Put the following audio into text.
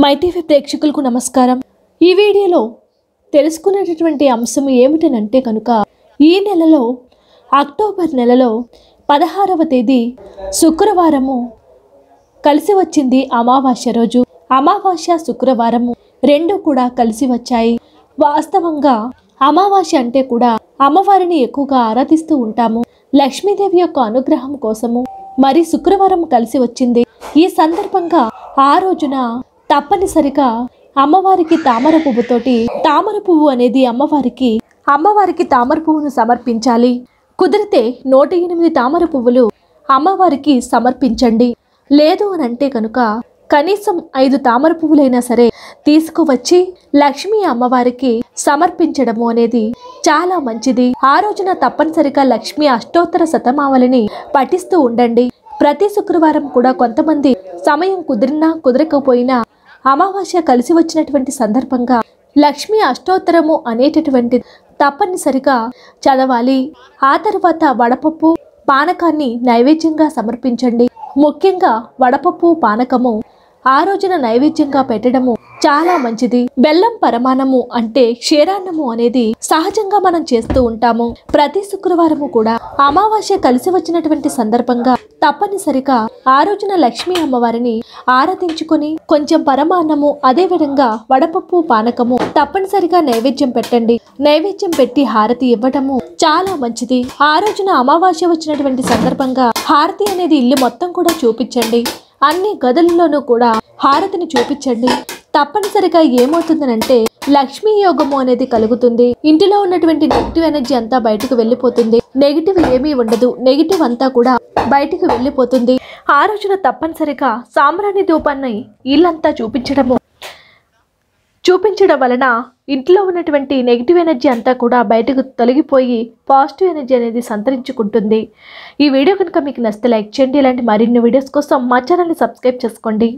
MyTV ప్రేక్షకులకు నమస్కారం. ఈ వీడియోలో తెలుసుకునేటటువంటి అంశం ఏమిటనంటే కనుక ఈ నెలలో అక్టోబర్ నెలలో పదహారవ తేదీ శుక్రవారము కలిసి వచ్చింది అమావాస్య రోజు. అమావాస్య శుక్రవారము రెండు కూడా కలిసి వచ్చాయి. వాస్తవంగా అమావాస్య అంటే కూడా అమ్మవారిని ఎక్కువగా ఆరాధిస్తూ ఉంటాము. లక్ష్మీదేవి యొక్క అనుగ్రహం కోసము మరి శుక్రవారం కలిసి వచ్చింది. ఈ సందర్భంగా ఆ రోజున తప్పనిసరిగా అమ్మవారికి తామర పువ్వుతోటి తామర పువ్వు అనేది అమ్మవారికి అమ్మవారికి తామర పువ్వును సమర్పించాలి. కుదిరితే నూట ఎనిమిది తామర పువ్వులు అమ్మవారికి సమర్పించండి. లేదు అని అంటే కనుక కనీసం ఐదు తామర పువ్వులైనా సరే తీసుకువచ్చి లక్ష్మీ అమ్మవారికి సమర్పించడము అనేది చాలా మంచిది. ఆ రోజున తప్పనిసరిగా లక్ష్మీ అష్టోత్తర శతమావళిని పఠిస్తూ ఉండండి. ప్రతి శుక్రవారం కూడా కొంతమంది సమయం కుదిరినా కుదరకపోయినా అమావాస్య కలిసి వచ్చినటువంటి సందర్భంగా లక్ష్మి అష్టోత్తరము అనేటటువంటి తప్పనిసరిగా చదవాలి. ఆ తర్వాత వడపప్పు పానకాన్ని నైవేద్యంగా సమర్పించండి. ముఖ్యంగా వడపప్పు పానకము ఆ రోజున నైవేద్యంగా పెట్టడము చాలా మంచిది. బెల్లం పరమాణము అంటే క్షీరాన్నము అనేది సహజంగా మనం చేస్తూ ఉంటాము. ప్రతి శుక్రవారము కూడా అమావాస్య కలిసి వచ్చినటువంటి సందర్భంగా తప్పనిసరిగా ఆ రోజున లక్ష్మీ అమ్మవారిని ఆరాధించుకొని కొంచెం పరమాన్నము అదే విధంగా వడపప్పు పానకము తప్పనిసరిగా నైవేద్యం పెట్టండి. నైవేద్యం పెట్టి హారతి ఇవ్వటము చాలా మంచిది. ఆ రోజున అమావాస్య వచ్చినటువంటి సందర్భంగా హారతి అనేది ఇల్లు మొత్తం కూడా చూపించండి. అన్ని గదులలోనూ కూడా హారతిని చూపించండి. తప్పనిసరిగా ఏమవుతుందనంటే లక్ష్మీ యోగము అనేది కలుగుతుంది. ఇంటిలో ఉన్నటువంటి నెగిటివ్ ఎనర్జీ అంతా బయటకు వెళ్ళిపోతుంది. నెగిటివ్ ఏమీ ఉండదు. నెగిటివ్ అంతా కూడా బయటికి వెళ్ళిపోతుంది. ఆ రోజున తప్పనిసరిగా సామ్రాణి ధూపాన్ని ఇల్లంతా చూపించడము. చూపించడం వలన ఇంట్లో ఉన్నటువంటి నెగిటివ్ ఎనర్జీ అంతా కూడా బయటకు తొలగిపోయి పాజిటివ్ ఎనర్జీ అనేది సంతరించుకుంటుంది. ఈ వీడియో కనుక మీకు నచ్చితే లైక్ చేయండి. ఇలాంటి మరిన్ని వీడియోస్ కోసం మా ఛానల్ని సబ్స్క్రైబ్ చేసుకోండి.